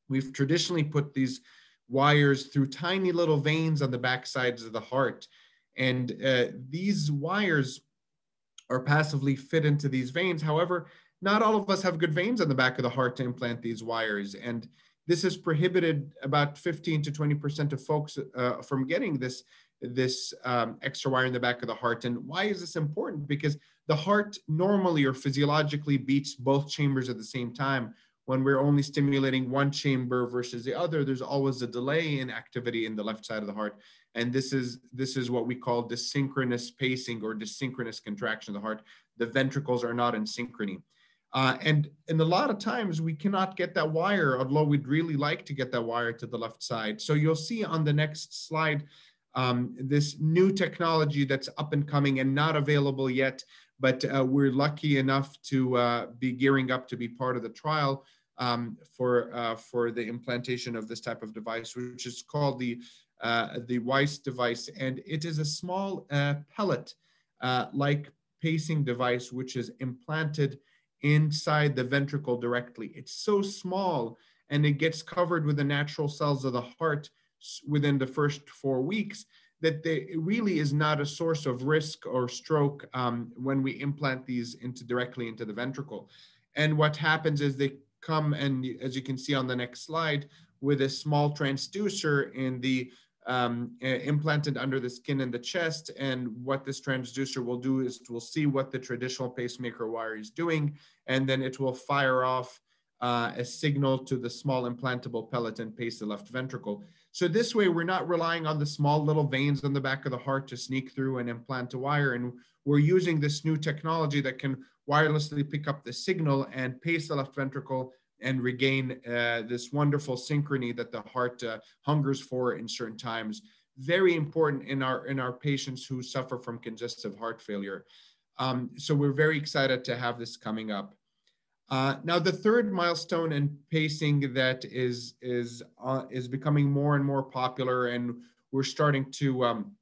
Speaker 5: we've traditionally put these wires through tiny little veins on the back sides of the heart. And uh, these wires are passively fit into these veins. However, not all of us have good veins on the back of the heart to implant these wires. And this has prohibited about 15 to 20% of folks uh, from getting this, this um, extra wire in the back of the heart. And why is this important? Because the heart normally or physiologically beats both chambers at the same time. When we're only stimulating one chamber versus the other, there's always a delay in activity in the left side of the heart. And this is, this is what we call dysynchronous pacing or dysynchronous contraction of the heart. The ventricles are not in synchrony. Uh, and, and a lot of times we cannot get that wire, although we'd really like to get that wire to the left side. So you'll see on the next slide, um, this new technology that's up and coming and not available yet, but uh, we're lucky enough to uh, be gearing up to be part of the trial um, for, uh, for the implantation of this type of device, which is called the, uh, the WiSE device. And it is a small uh, pellet like pacing device, which is implanted inside the ventricle directly. It's so small and it gets covered with the natural cells of the heart within the first four weeks that they, it really is not a source of risk or stroke um, when we implant these into directly into the ventricle. And what happens is they come and as you can see on the next slide with a small transducer in the um, implanted under the skin and the chest. And what this transducer will do is it will see what the traditional pacemaker wire is doing, and then it will fire off uh, a signal to the small implantable pellet and pace the left ventricle. So this way, we're not relying on the small little veins on the back of the heart to sneak through and implant a wire. And we're using this new technology that can wirelessly pick up the signal and pace the left ventricle and regain uh, this wonderful synchrony that the heart uh, hungers for in certain times. Very important in our in our patients who suffer from congestive heart failure. Um, so we're very excited to have this coming up. Uh, now, the third milestone in pacing that is is uh, is becoming more and more popular, and we're starting to um,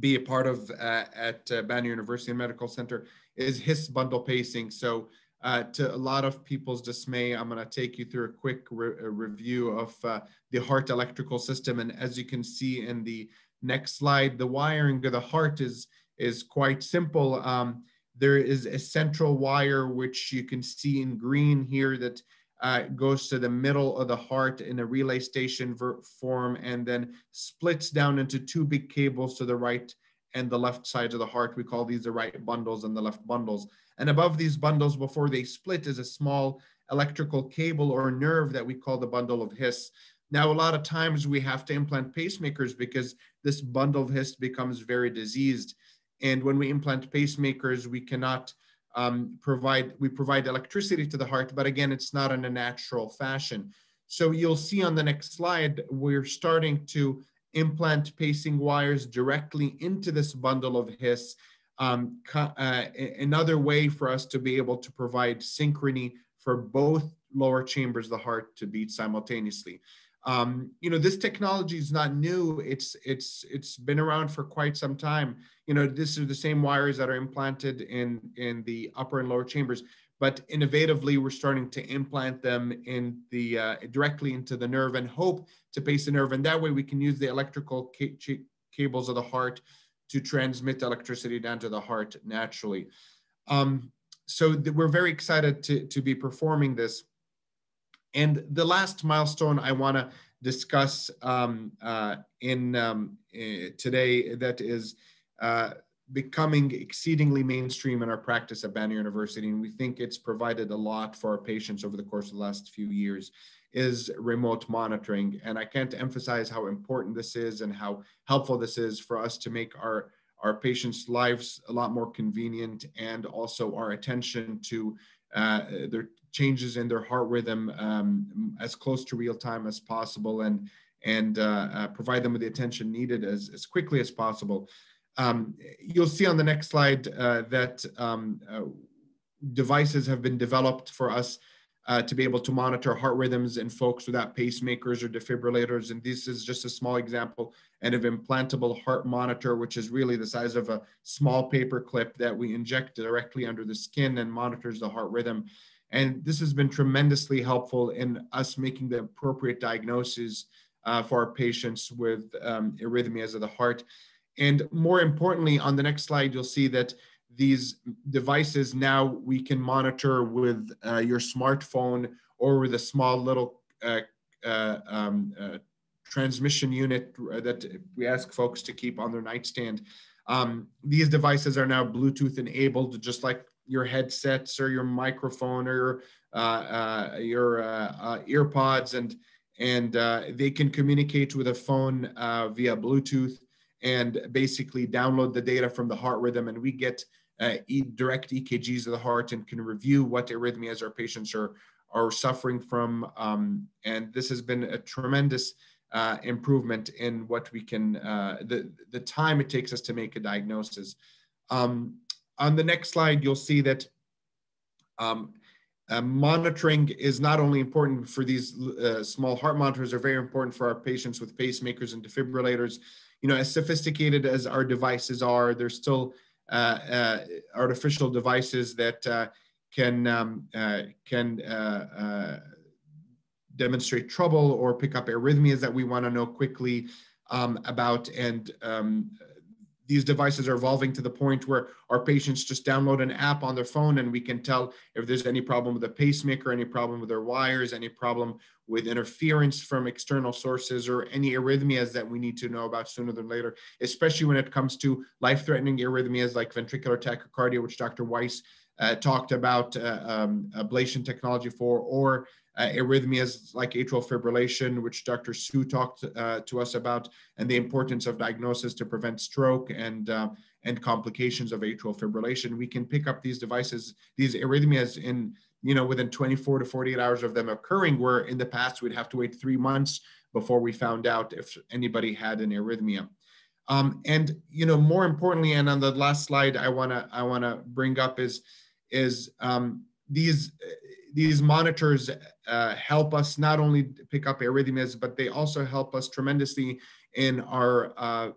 Speaker 5: be a part of uh, at uh, Banner University Medical Center is His bundle pacing. So uh, to a lot of people's dismay, I'm going to take you through a quick re review of uh, the heart electrical system. And as you can see in the next slide, the wiring of the heart is, is quite simple. Um, there is a central wire, which you can see in green here that uh, goes to the middle of the heart in a relay station form and then splits down into two big cables to the right and the left sides of the heart. We call these the right bundles and the left bundles. And above these bundles, before they split, is a small electrical cable or nerve that we call the bundle of His. Now, a lot of times we have to implant pacemakers because this bundle of His becomes very diseased. And when we implant pacemakers, we cannot um, provide, we provide electricity to the heart, but again, it's not in a natural fashion. So you'll see on the next slide, we're starting to implant pacing wires directly into this bundle of His um, uh, another way for us to be able to provide synchrony for both lower chambers of the heart to beat simultaneously. Um, you know, this technology is not new. It's it's it's been around for quite some time. You know, this is the same wires that are implanted in in the upper and lower chambers. But innovatively, we're starting to implant them in the uh, directly into the nerve and hope to pace the nerve. And that way we can use the electrical ca cables of the heart to transmit electricity down to the heart naturally. Um, so we're very excited to, to be performing this. And the last milestone I want to discuss um, uh, in um, uh, today that is uh, becoming exceedingly mainstream in our practice at Banner University, and we think it's provided a lot for our patients over the course of the last few years, is remote monitoring. And I can't emphasize how important this is and how helpful this is for us to make our, our patients' lives a lot more convenient and also our attention to uh, their changes in their heart rhythm um, as close to real time as possible and, and uh, uh, provide them with the attention needed as, as quickly as possible. Um, you'll see on the next slide uh, that um, uh, devices have been developed for us uh, to be able to monitor heart rhythms in folks without pacemakers or defibrillators. And this is just a small example and of implantable heart monitor, which is really the size of a small paper clip that we inject directly under the skin and monitors the heart rhythm. And this has been tremendously helpful in us making the appropriate diagnosis uh, for our patients with um, arrhythmias of the heart. And more importantly, on the next slide, you'll see that these devices now we can monitor with uh, your smartphone or with a small little uh, uh, um, uh, transmission unit that we ask folks to keep on their nightstand. Um, these devices are now Bluetooth enabled, just like your headsets or your microphone or your, uh, uh, your earpods, and and they can communicate with a phone via Bluetooth and basically download the data from the heart rhythm and we get uh, e direct EKGs of the heart and can review what arrhythmias our patients are, are suffering from. Um, and this has been a tremendous uh, improvement in what we can, uh, the, the time it takes us to make a diagnosis. Um, on the next slide, you'll see that um, uh, monitoring is not only important for these uh, small heart monitors, are very important for our patients with pacemakers and defibrillators. You know, as sophisticated as our devices are, there's still uh, uh, artificial devices that uh, can um, can demonstrate trouble or pick up arrhythmias that we want to know quickly um, about. And um, these devices are evolving to the point where our patients just download an app on their phone and we can tell if there's any problem with the pacemaker, any problem with their wires, any problem with interference from external sources or any arrhythmias that we need to know about sooner than later, especially when it comes to life-threatening arrhythmias like ventricular tachycardia, which Dr. Weiss uh, talked about uh, um, ablation technology for, or uh, arrhythmias like atrial fibrillation, which Dr. Su talked uh, to us about, and the importance of diagnosis to prevent stroke and uh, and complications of atrial fibrillation. We can pick up these devices, these arrhythmias in you know within 24 to 48 hours of them occurring, where in the past we'd have to wait three months before we found out if anybody had an arrhythmia. Um, and you know more importantly, and on the last slide, I wanna I wanna bring up is is um, these these monitors uh, help us not only pick up arrhythmias, but they also help us tremendously in our uh,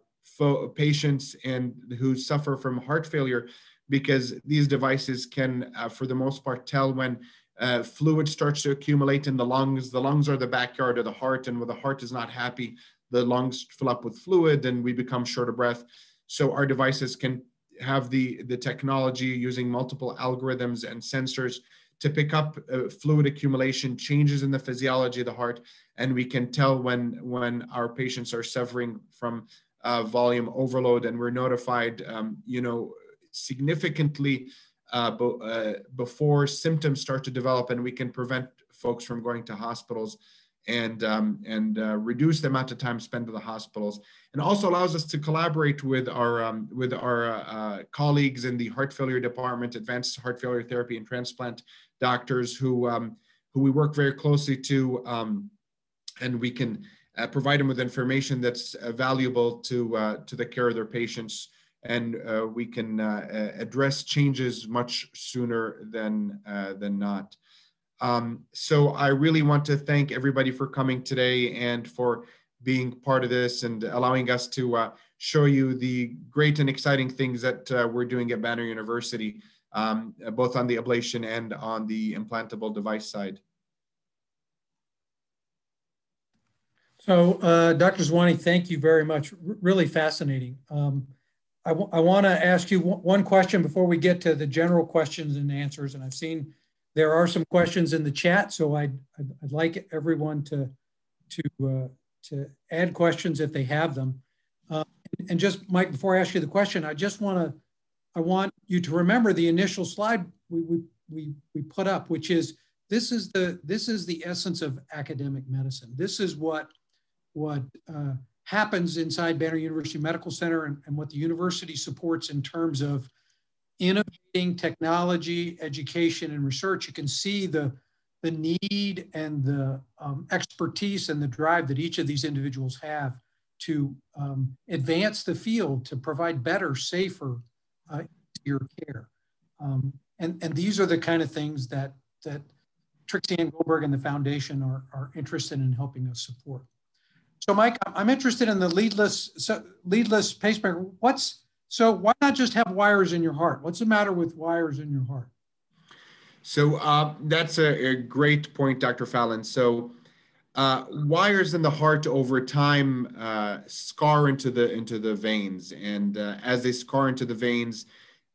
Speaker 5: patients and who suffer from heart failure because these devices can, uh, for the most part, tell when uh, fluid starts to accumulate in the lungs. The lungs are the backyard of the heart, and when the heart is not happy, the lungs fill up with fluid and we become short of breath. So our devices can have the, the technology using multiple algorithms and sensors to pick up uh, fluid accumulation, changes in the physiology of the heart, and we can tell when when our patients are suffering from uh, volume overload, and we're notified, um, you know, significantly uh, uh before symptoms start to develop, and we can prevent folks from going to hospitals and um, and uh, reduce the amount of time spent in the hospitals, and also allows us to collaborate with our um, with our uh, colleagues in the heart failure department, advanced heart failure therapy and transplant doctors who um, who we work very closely to, um, and we can uh, provide them with information that's uh, valuable to uh, to the care of their patients, and uh, we can address changes much sooner than than not. Um, so I really want to thank everybody for coming today and for being part of this and allowing us to uh, show you the great and exciting things that uh, we're doing at Banner University. um, both on the ablation and on the implantable device side.
Speaker 2: So, uh, Dr. Zawaneh, thank you very much. R really fascinating. Um, I, I want to ask you one question before we get to the general questions and answers. And I've seen there are some questions in the chat, so I'd, I'd, I'd like everyone to to uh, to add questions if they have them. Uh, and just Mike, before I ask you the question, I just want to I want you to remember the initial slide we, we we we put up, which is this is the this is the essence of academic medicine. This is what what uh, happens inside Banner University Medical Center and, and what the university supports in terms of innovating technology, education, and research. You can see the, the need and the um, expertise and the drive that each of these individuals have to um, advance the field to provide better, safer, uh, easier care. Um, and, and these are the kind of things that, that Trixie Ann Goldberg and the foundation are, are interested in helping us support. So, Mike, I'm interested in the leadless so leadless pacemaker. What's so? Why not just have wires in your heart? What's the matter with wires in your heart?
Speaker 5: So uh, that's a, a, great point, Dr. Fallon. So uh, wires in the heart over time uh, scar into the into the veins, and uh, as they scar into the veins,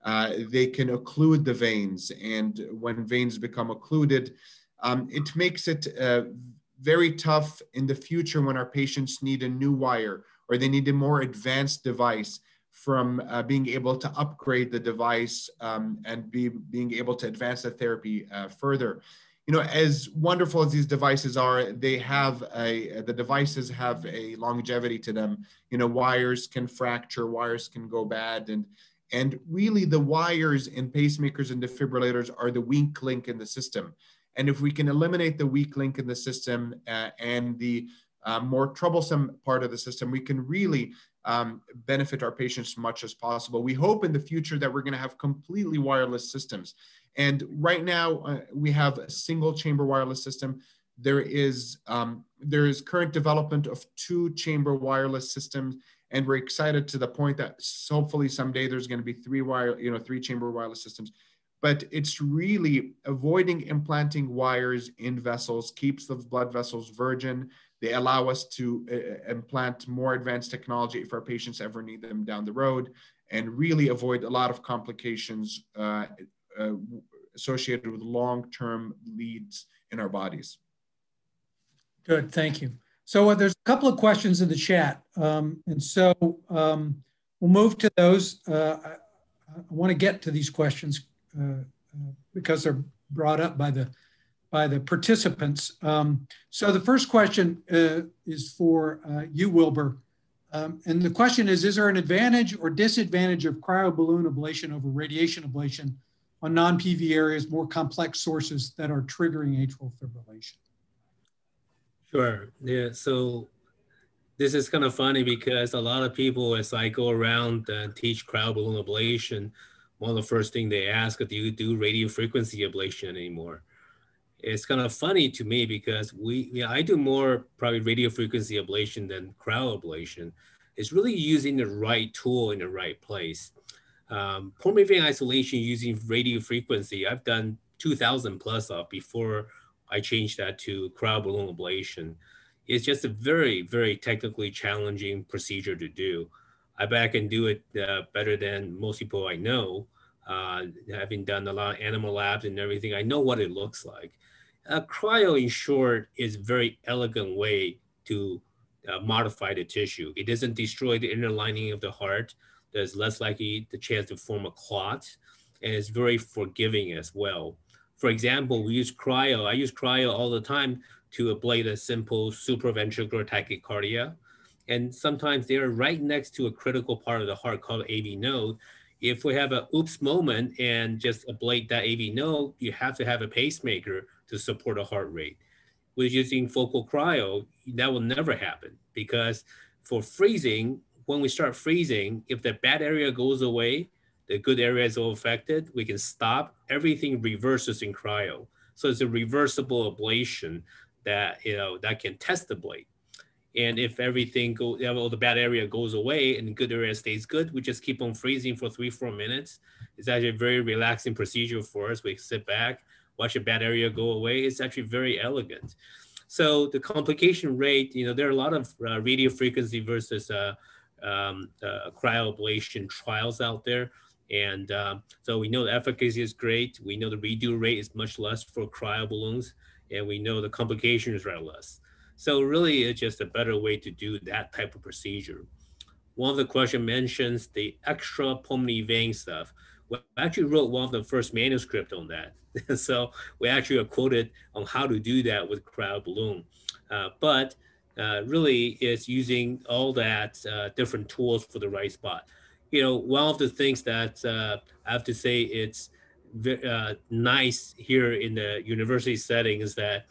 Speaker 5: uh, they can occlude the veins, and when veins become occluded, um, it makes it uh, very tough in the future when our patients need a new wire or they need a more advanced device from uh, being able to upgrade the device um, and be being able to advance the therapy uh, further. You know, as wonderful as these devices are, they have a the devices have a longevity to them. You know, wires can fracture, wires can go bad, and and really the wires in pacemakers and defibrillators are the weak link in the system. And if we can eliminate the weak link in the system uh, and the uh, more troublesome part of the system, we can really um, benefit our patients much as possible. We hope in the future that we're going to have completely wireless systems. And right now, uh, we have a single chamber wireless system. There is um, there is current development of two chamber wireless systems, and we're excited to the point that hopefully someday there's going to be three wire, you know, three chamber wireless systems but it's really avoiding implanting wires in vessels keeps the blood vessels virgin. They allow us to uh, implant more advanced technology if our patients ever need them down the road and really avoid a lot of complications uh, uh, associated with long-term leads in our bodies.
Speaker 2: Good thank you. So uh, there's a couple of questions in the chat um, and so um, we'll move to those uh, I, I want to get to these questions uh, uh, because they're brought up by the by the participants. Um, so the first question uh, is for you, Wilber. Um, and the question is, is there an advantage or disadvantage of cryoballoon ablation over radiation ablation on non-PV areas, more complex sources that are triggering atrial fibrillation?
Speaker 4: Sure, yeah, so this is kind of funny because a lot of people, as I go around and teach cryoballoon ablation, one of the first thing they ask, do you do radio frequency ablation anymore? It's kind of funny to me because we, yeah, I do more probably radio frequency ablation than cryo ablation. It's really using the right tool in the right place. Um, pulmonary vein isolation using radio frequency, I've done 2000 plus of before I changed that to cryoballoon ablation. It's just a very, very technically challenging procedure to do. I bet I can do it uh, better than most people I know. Uh, having done a lot of animal labs and everything, I know what it looks like. Uh, cryo, in short, is a very elegant way to uh, modify the tissue. It doesn't destroy the inner lining of the heart. There's less likely the chance to form a clot, and it's very forgiving as well. For example, we use cryo. I use cryo all the time to ablate a simple supraventricular tachycardia and sometimes they're right next to a critical part of the heart called AV node. If we have a oops moment and just ablate that AV node, you have to have a pacemaker to support a heart rate. With using focal cryo, that will never happen because for freezing, when we start freezing, if the bad area goes away, the good area is all affected, we can stop, everything reverses in cryo. So it's a reversible ablation that, you know, that can test the blade And if everything go, all the bad area goes away and the good area stays good, we just keep on freezing for three, four minutes. It's actually a very relaxing procedure for us. We sit back, watch a bad area go away. It's actually very elegant. So the complication rate, you know, there are a lot of uh, radio frequency versus uh, um, uh, cryoablation trials out there. And um, so we know the efficacy is great. We know the redo rate is much less for cryo balloons, and we know the complications are rather less. So really, it's just a better way to do that type of procedure. One of the question mentions the extra pulmonary vein stuff. We actually wrote one of the first manuscript on that. *laughs* so we actually are quoted on how to do that with cryo balloon. Uh, but uh, really, it's using all that uh, different tools for the right spot you know, one of the things that uh, I have to say it's uh, nice here in the university setting is that,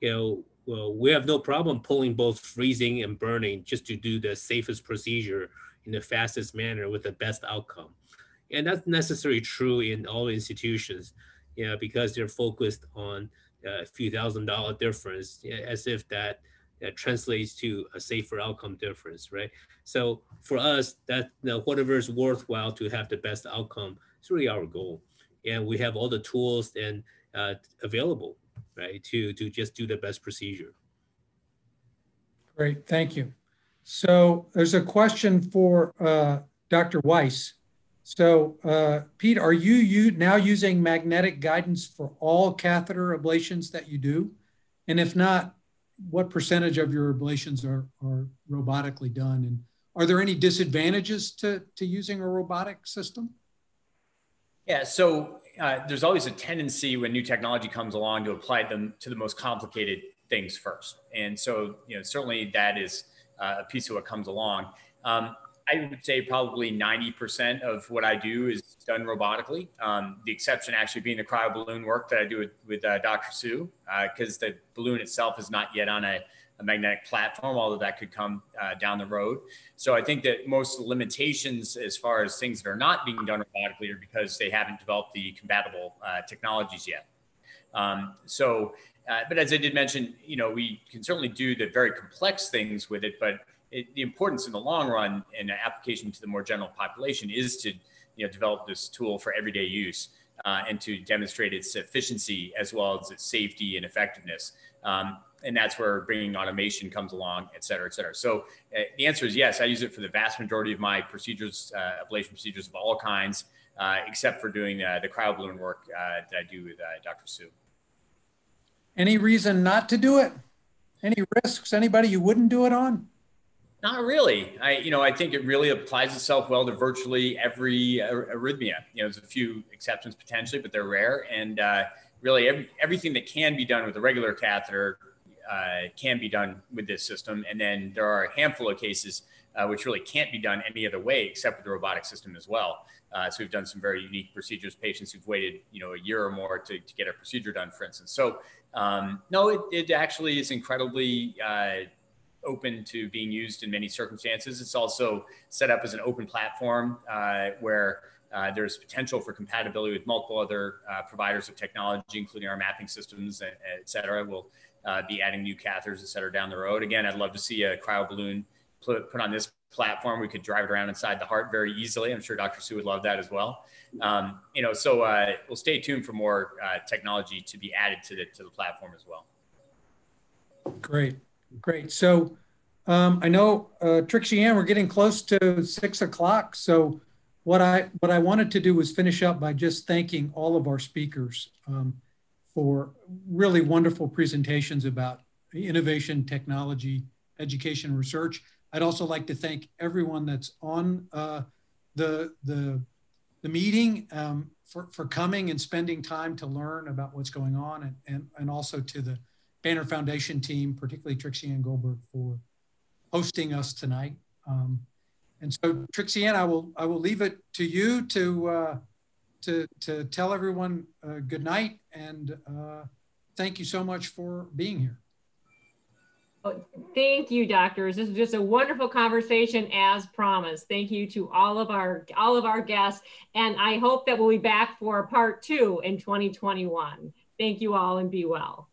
Speaker 4: you know, well, we have no problem pulling both freezing and burning just to do the safest procedure in the fastest manner with the best outcome. And that's necessarily true in all institutions, you know, because they're focused on a few thousand dollar difference as if that that translates to a safer outcome difference, right? So for us, that you know, whatever is worthwhile to have the best outcome is really our goal, and we have all the tools and uh, available, right, to to just do the best procedure.
Speaker 2: Great, thank you. So there's a question for uh, Dr. Weiss. So uh, Pete, are you, you now using magnetic guidance for all catheter ablations that you do? And if not, what percentage of your ablations are, are robotically done? And are there any disadvantages to, to using a robotic system?
Speaker 3: Yeah, so uh, there's always a tendency when new technology comes along to apply them to the most complicated things first. And so, you know, certainly that is uh, a piece of what comes along. Um, I would say probably 90% of what I do is done robotically. Um, the exception actually being the cryo balloon work that I do with, with uh, Dr. Su, because uh, the balloon itself is not yet on a, a magnetic platform, although that could come uh, down the road. So I think that most limitations as far as things that are not being done robotically are because they haven't developed the compatible uh, technologies yet. Um, so, uh, but as I did mention, you know, we can certainly do the very complex things with it, but it, the importance in the long run and application to the more general population is to you know develop this tool for everyday use uh, and to demonstrate its efficiency as well as its safety and effectiveness. Um, and that's where bringing automation comes along, et cetera, et cetera. So uh, the answer is yes. I use it for the vast majority of my procedures, uh, ablation procedures of all kinds, uh, except for doing uh, the cryoballoon work uh, that I do with Dr. Su.
Speaker 2: Any reason not to do it? Any risks? Anybody you wouldn't do it on?
Speaker 3: Not really. I, you know, I think it really applies itself well to virtually every arrhythmia. You know, there's a few exceptions potentially, but they're rare. And uh, really, every, everything that can be done with a regular catheter uh, can be done with this system. And then there are a handful of cases uh, which really can't be done any other way except with the robotic system as well. Uh, so we've done some very unique procedures, patients who've waited, you know, a year or more to, to get a procedure done, for instance. So um, no, it, it actually is incredibly uh, open to being used in many circumstances. It's also set up as an open platform uh, where uh, there's potential for compatibility with multiple other uh, providers of technology, including our mapping systems, et cetera. We'll uh, be adding new catheters, et cetera, down the road. Again, I'd love to see a cryo balloon put, put on this platform. We could drive it around inside the heart very easily. I'm sure Dr. Su would love that as well. Um, you know, so uh, we'll stay tuned for more uh, technology to be added to the to the platform as well.
Speaker 2: Great. Great. So um, I know uh, Trixie Ann, we're getting close to six o'clock. So what I what I wanted to do was finish up by just thanking all of our speakers um, for really wonderful presentations about innovation, technology, education, research. I'd also like to thank everyone that's on uh, the the the meeting um, for, for coming and spending time to learn about what's going on and, and, and also to the Banner Foundation team, particularly Trixie Ann Goldberg for hosting us tonight. Um, and so Trixie Ann, I will, I will leave it to you to, uh, to, to tell everyone uh, good night and uh, thank you so much for being here.
Speaker 1: Oh, thank you, doctors. This was just a wonderful conversation as promised. Thank you to all of our all of our guests. And I hope that we'll be back for part two in 2021. Thank you all and be well.